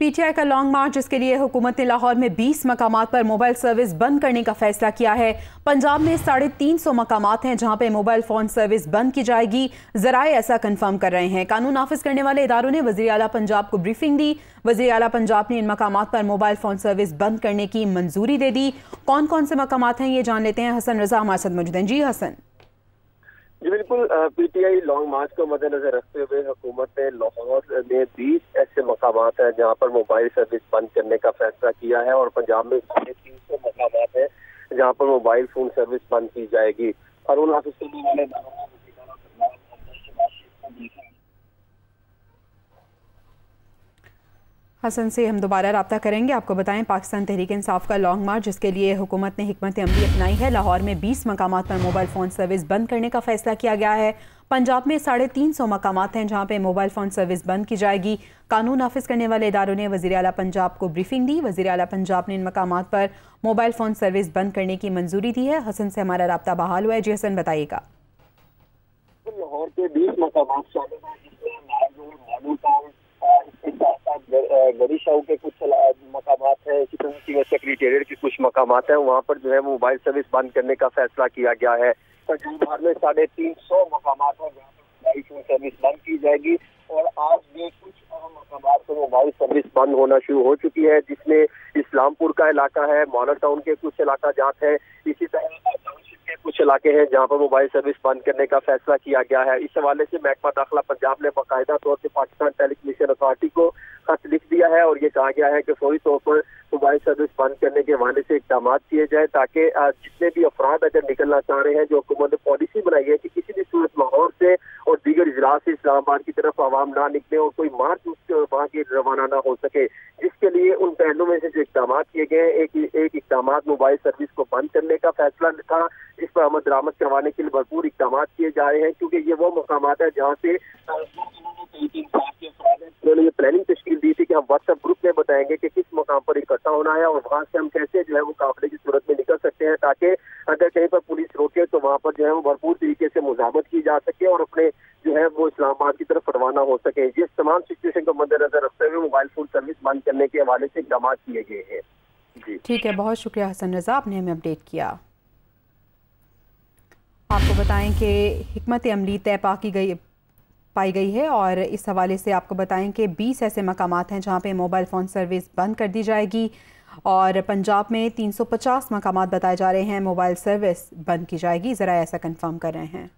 PTI का long मार्च, जिसके लिए हुकूमत ने लाहौर में 20 मकाम पर मोबाइल सर्विस बंद करने का फैसला किया है। पंजाब में साढ़े तीन सौ मकाम हैं, जहाँ पे मोबाइल फ़ोन सर्विस बंद की जाएगी। जराए ऐसा कंफर्म कर रहे हैं। कानून नाफिज करने वाले इदारों ने वजी अला पंजाब को ब्रीफिंग दी। वजी अला पंजाब ने इन मकाम पर मोबाइल फ़ोन सर्विस बंद करने की मंजूरी दे दी। कौन कौन से मकाम हैं, ये जान लेते हैं। हसन रजा हमारे साथ मौजूद हैं। जी हसन। जी, बिल्कुल पीटीआई लॉन्ग मार्च को मद्देनजर रखते हुए हुकूमत ने लाहौर में बीस ऐसे मकाम हैं जहाँ पर मोबाइल सर्विस बंद करने का फैसला किया है और पंजाब में साढ़े तीन सौ मकाम हैं जहाँ पर मोबाइल फ़ोन सर्विस बंद की जाएगी। अरुण हाफिज वाले हसन से हम दोबारा रबता करेंगे। आपको बताएँ, पाकिस्तान तहरीक इंसाफ का लॉन्ग मार्च, जिसके लिए हुकूमत ने हमत अमली अपनाई है। लाहौर में 20 मकाम पर मोबाइल फ़ोन सर्विस बंद करने का फैसला किया गया है। पंजाब में साढ़े तीन सौ मकाम हैं, जहाँ पे मोबाइल फ़ोन सर्विस बंद की जाएगी। कानून नाफिज करने वाले इदारों ने वजी अला पंजाब को ब्रीफिंग दी। वजी अला पंजाब ने इन मकाम पर मोबाइल फ़ोन सर्विस बंद करने की मंजूरी दी है। हसन से हमारा रबता बहाल हुआ है। जी हसन, बताइएगा। लाहौर के बीस मकाम गड़ी शाह के कुछ मकाम है, इसी तरह की सेक्रेटेरिएट के कुछ मकाम है, वहाँ पर जो है मोबाइल सर्विस बंद करने का फैसला किया गया है। पंजाब में साढ़े तीन सौ मकाम है, जहाँ पर मोबाइल सर्विस बंद की जाएगी और आज भी कुछ अहम मकाम पर मोबाइल सर्विस बंद होना शुरू हो चुकी है, जिसमें इस्लामपुर का इलाका है मॉडल टाउन के कुछ इलाका जात है इसी तरह कुछ इलाके हैं जहाँ पर मोबाइल सर्विस बंद करने का फैसला किया गया है। इस हवाले से महकमा दाखिला पंजाब ने बाकायदा तौर से पाकिस्तान टेलीकमिशन अथॉरिटी को खत लिख दिया है और ये कहा गया है कि फौरी तौर पर मोबाइल सर्विस बंद करने के हवाले से इकदाम किए जाए ताकि जितने भी अफराद अगर निकलना चाह रहे हैं, जो हुकूमत ने पॉलिसी बनाई है कि किसी भी सूरत लाहौर से और दीगर इजला से इस्लामाबाद की तरफ़ आवाम ना निकले और कोई मार्च उसके वहाँ की रवाना ना हो सके। जिसके लिए उन पहलू में से जो इकदाम किए गए एक एक इकदाम मोबाइल सर्विस को बंद करने का फैसला था। पर अमद दरामद करवाने के लिए भरपूर इकदाम किए जा रहे हैं, क्योंकि ये वो मकाम है जहाँ से, उन्होंने ये प्लानिंग तश्कील दी थी कि हम व्हाट्सएप ग्रुप में बताएँगे कि किस मकाम पर इकट्ठा होना है और वहाँ से हम कैसे जो है वो काफिले की सूरत में निकल सकते हैं, ताकि अगर कहीं पर पुलिस रोके तो वहाँ पर जो है वो भरपूर तरीके से मुजामत की जा सके और अपने जो है वो इस्लामाबाद की तरफ़ रवाना हो सके। जिस तमाम सिचुएशन को मद्देनजर रखते हुए मोबाइल फ़ोन सर्विस बंद करने के हवाले से इकदाम किए गए हैं। ठीक है, बहुत शुक्रिया हसन रजा, आपने हमें अपडेट किया। बताएँ कि हमत अमली तय पा की गई, पाई गई है और इस हवाले से आपको बताएँ कि 20 ऐसे मकाम हैं जहाँ पे मोबाइल फ़ोन सर्विस बंद कर दी जाएगी और पंजाब में 350 मकाम बताए जा रहे हैं, मोबाइल सर्विस बंद की जाएगी। ज़रा ऐसा कंफर्म कर रहे हैं।